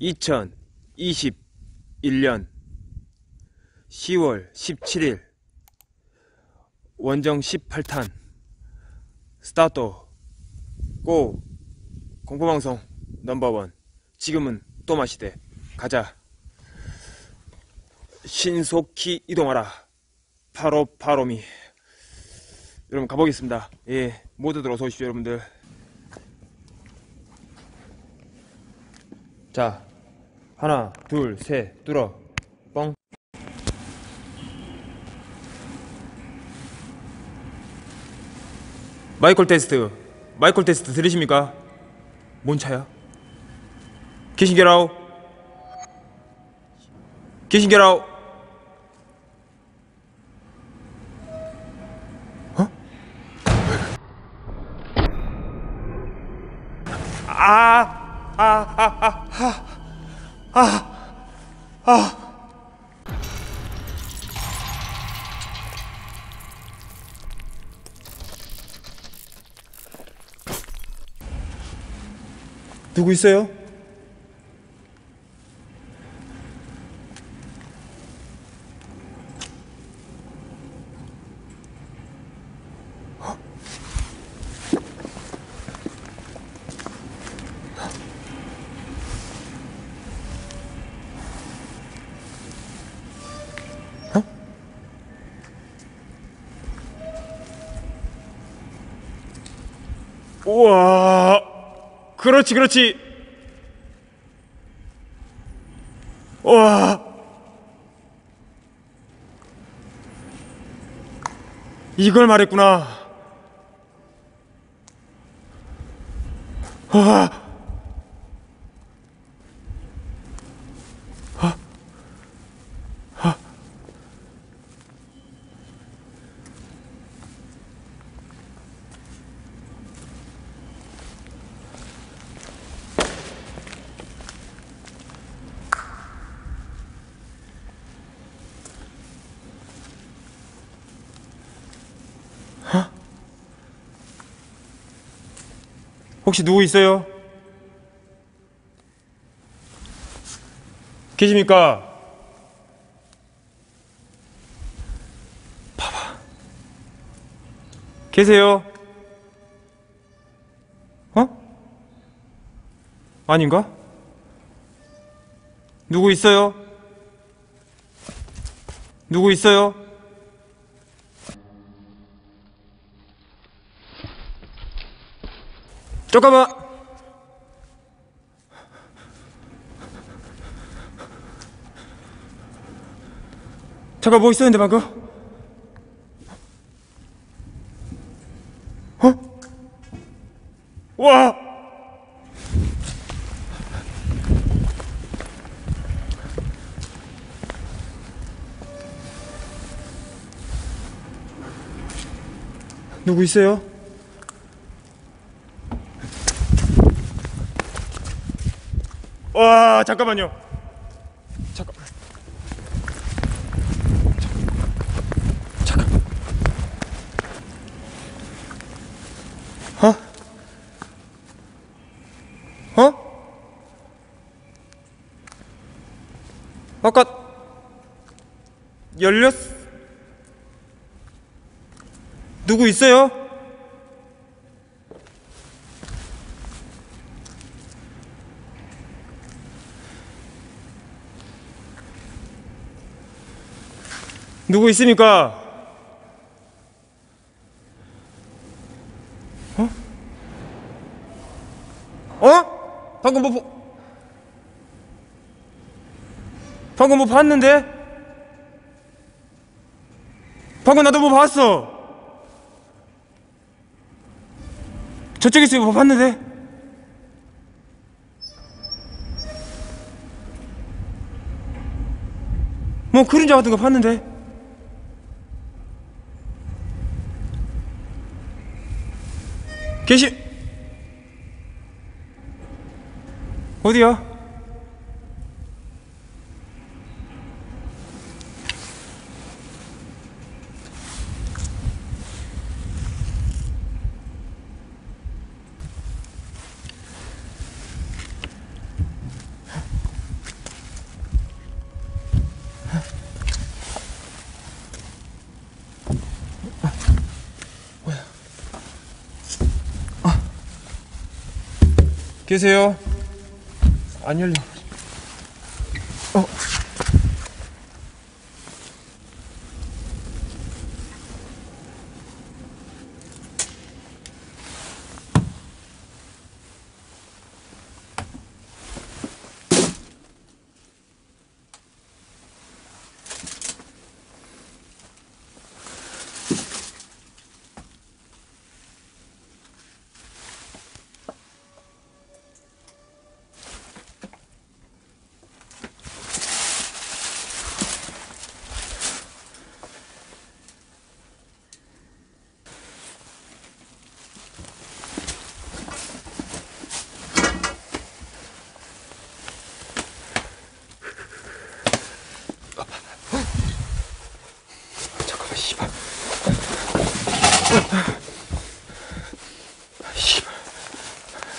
2021년 10월 17일 원정 18탄 스타트 고 공포방송 넘버원. 지금은 또 마시대. 가자. 신속히 이동하라. 바로 바로미. 여러분 가보겠습니다. 예 모두들 어서 오십시오 여러분들. 자 하나 둘 셋 뚫어. 뻥. 마이콜 테스트. 마이콜 테스트 들으십니까? 뭔 차야? 계신게라우 계신게라우 누구 있어요? 우와 그렇지 그렇지. 와. 이걸 말했구나. 와 혹시 누구 있어요? 계십니까? 봐봐. 계세요? 어? 아닌가? 누구 있어요? 누구 있어요? 잠깐만. 잠깐 뭐 있었는데 방금? 어? 와! 누구 있어요? 와 잠깐만요 잠깐 잠깐 어? 어? 아까 열렸 누구 있어요? 누구 있습니까? 어? 어? 방금 뭐 보... 방금 뭐 봤는데? 방금 나도 뭐 봤어. 저쪽에서 뭐 봤는데? 뭐 그림자 같은 거 봤는데? 계시 어디야? 계세요? 안 열려.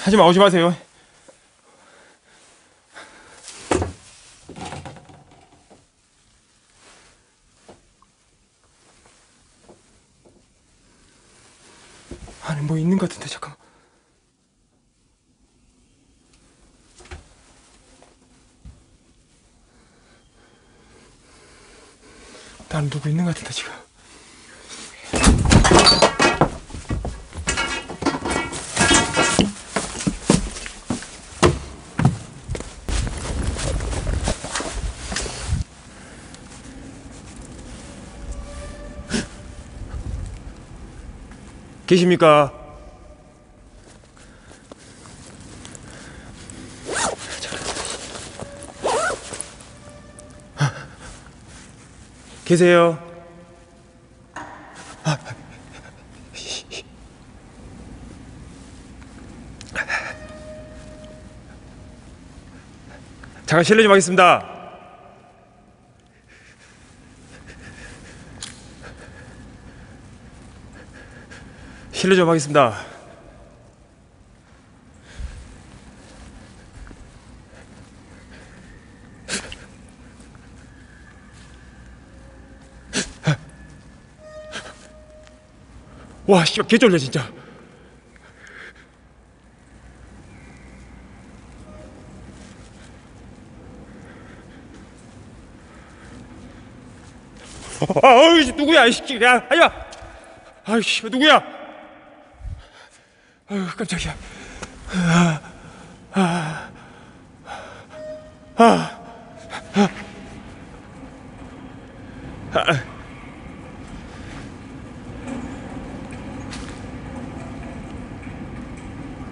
하지 마, 오지 마세요. 아니, 뭐 있는 것 같은데, 잠깐만. 난 누구 있는 것 같은데, 지금. 계십니까? 계세요? 잠깐 실례 좀 하겠습니다. 실례 좀 하겠습니다. 와, 씨발 개쫄려 진짜. 아, 아유, 누구야, 이 새끼, 야, 아야, 아유, 씨, 누구야? 아유, 깜짝이야.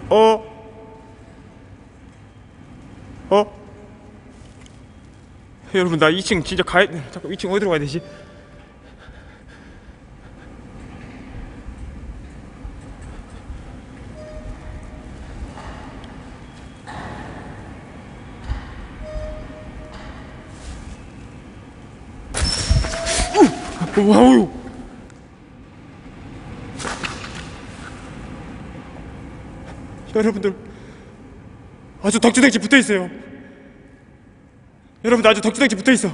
어? 어? 여러분 나 2층 진짜 가야 잠깐 2층 어디로 가야 되지? 여러분들 아주 덕지덕지 붙어 있어요. 여러분들 아주 덕지덕지 붙어 있어.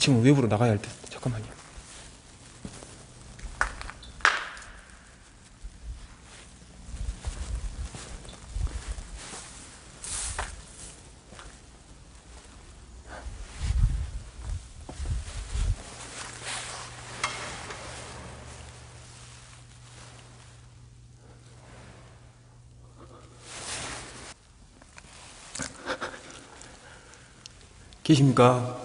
2층 외부로 나가야 할 듯. 잠깐만요. 계십니까?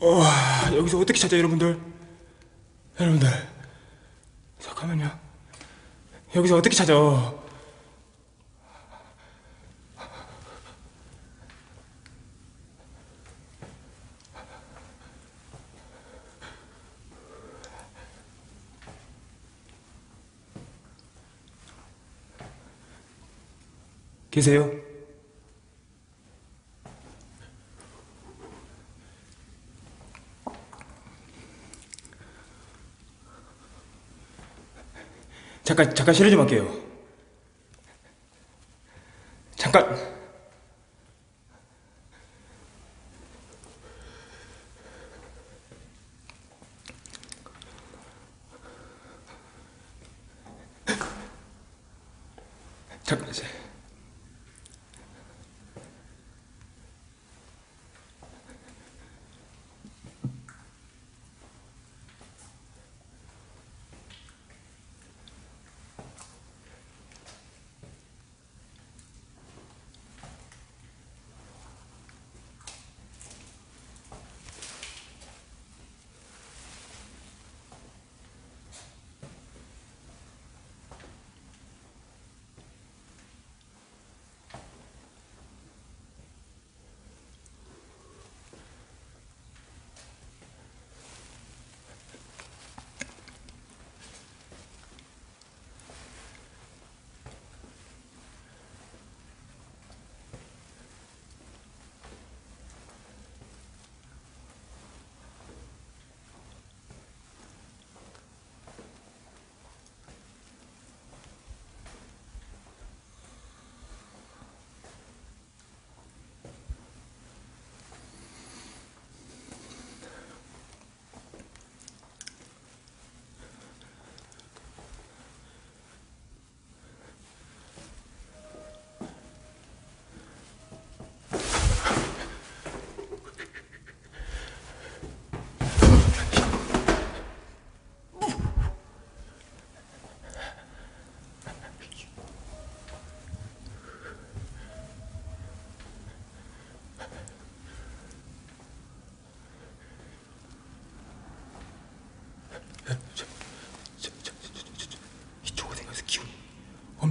와, 여기서 어떻게 찾아 여러분들? 여러분들 잠깐만요. 여기서 어떻게 찾아? 계세요? 잠깐 잠깐 실례 좀 할게요. 잠깐. 잠깐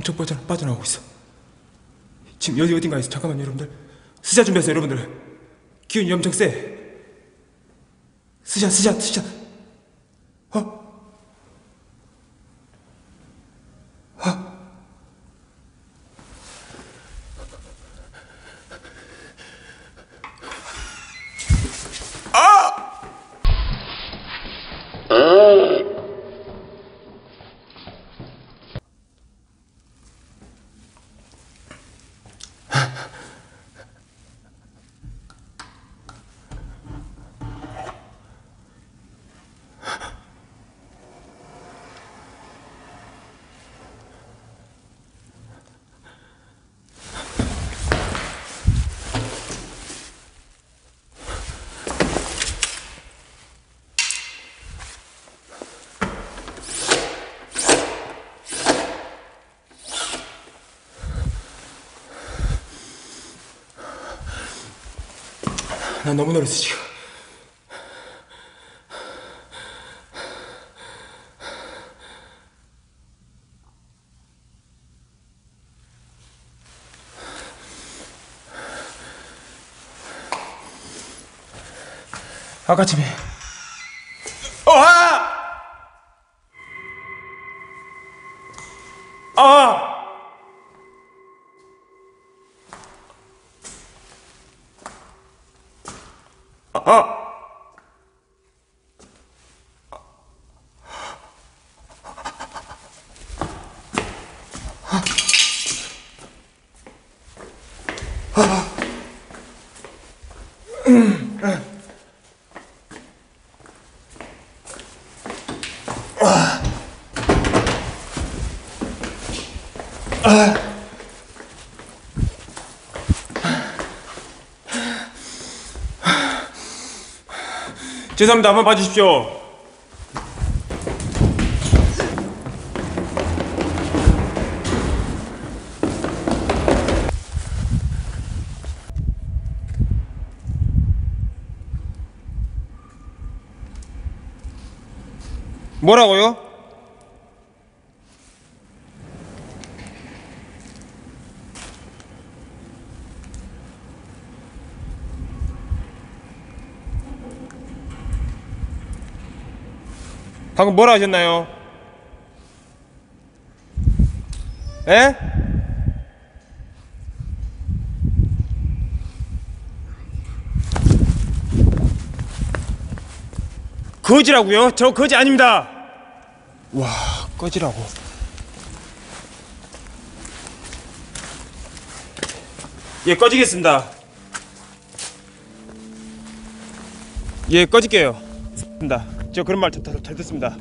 엄청 빠져, 빠져나오고 있어. 지금 여기 어딘가에서 잠깐만요, 여러분들. 스샷 준비하세요, 여러분들. 기운이 엄청 세. 스샷, 스샷, 스샷. 어? 난 너무 놀랐어, 지금. 아까쯤에 어, 아! 아! 죄송합니다. 한번 봐주십시오. 뭐라고요? 방금 뭐라 하셨나요? 에? 거지라고요? 저 거지 아닙니다. 와, 꺼지라고. 예, 꺼지겠습니다. 예, 꺼질게요. 저 그런 말 잘 듣습니다.